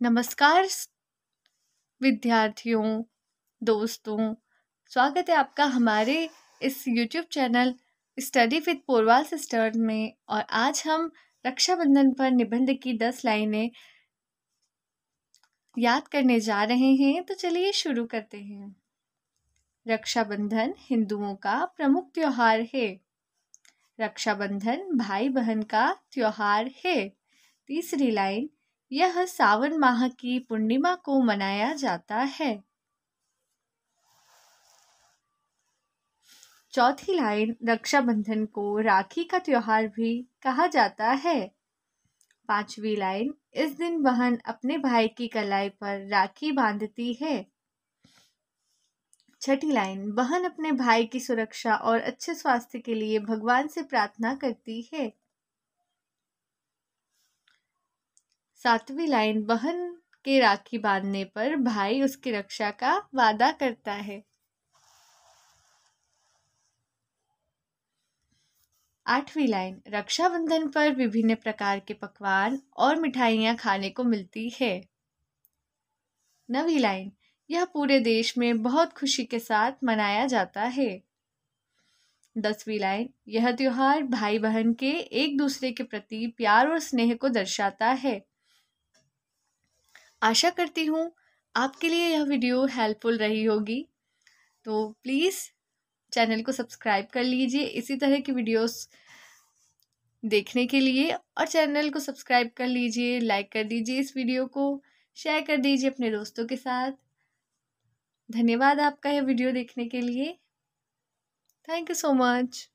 नमस्कार विद्यार्थियों, दोस्तों, स्वागत है आपका हमारे इस YouTube channel study with Porwal sisters में और आज हम रक्षाबंधन पर निबंध की दस लाइनें याद करने जा रहे हैं तो चलिए शुरू करते हैं। रक्षाबंधन हिंदुओं का प्रमुख त्योहार है। रक्षाबंधन भाई बहन का त्योहार है। तीसरी लाइन यह सावन माह की पूर्णिमा को मनाया जाता है। चौथी लाइन, रक्षाबंधन को राखी का त्योहार भी कहा जाता है। पांचवी लाइन, इस दिन बहन अपने भाई की कलाई पर राखी बांधती है। छठी लाइन, बहन अपने भाई की सुरक्षा और अच्छे स्वास्थ्य के लिए भगवान से प्रार्थना करती है। सातवीं लाइन, बहन के राखी बांधने पर भाई उसकी रक्षा का वादा करता है। आठवीं लाइन, रक्षाबंधन पर विभिन्न प्रकार के पकवान और मिठाइयाँ खाने को मिलती है। नवी लाइन, यह पूरे देश में बहुत खुशी के साथ मनाया जाता है। दसवीं लाइन, यह त्योहार भाई बहन के एक दूसरे के प्रति प्यार और स्नेह को दर्शाता है। आशा करती हूँ आपके लिए यह वीडियो हेल्पफुल रही होगी। तो प्लीज़ चैनल को सब्सक्राइब कर लीजिए इसी तरह की वीडियोस देखने के लिए और चैनल को सब्सक्राइब कर लीजिए, लाइक कर दीजिए इस वीडियो को, शेयर कर दीजिए अपने दोस्तों के साथ। धन्यवाद आपका यह वीडियो देखने के लिए। Thank you so much.